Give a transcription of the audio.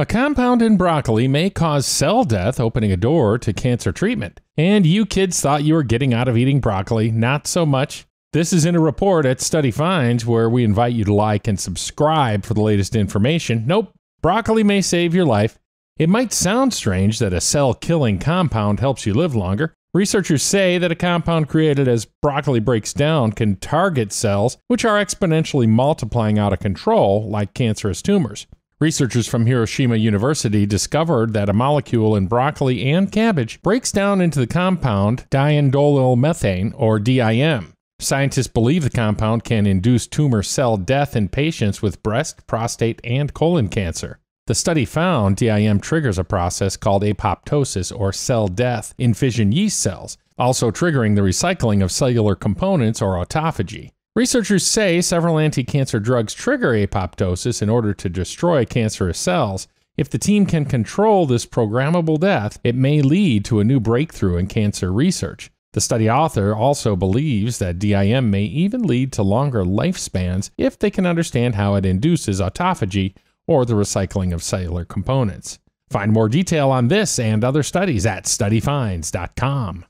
A compound in broccoli may cause cell death, opening a door to cancer treatment. And you kids thought you were getting out of eating broccoli. Not so much. This is in a report at Study Finds where we invite you to like and subscribe for the latest information. Nope, broccoli may save your life. It might sound strange that a cell killing compound helps you live longer. Researchers say that a compound created as broccoli breaks down can target cells, which are exponentially multiplying out of control, like cancerous tumors. Researchers from Hiroshima University discovered that a molecule in broccoli and cabbage breaks down into the compound diindolylmethane, or DIM. Scientists believe the compound can induce tumor cell death in patients with breast, prostate, and colon cancer. The study found DIM triggers a process called apoptosis or cell death in fission yeast cells, also triggering the recycling of cellular components or autophagy. Researchers say several anti cancer drugs trigger apoptosis in order to destroy cancerous cells. If the team can control this programmable death, it may lead to a new breakthrough in cancer research. The study author also believes that DIM may even lead to longer lifespans if they can understand how it induces autophagy or the recycling of cellular components. Find more detail on this and other studies at studyfinds.com.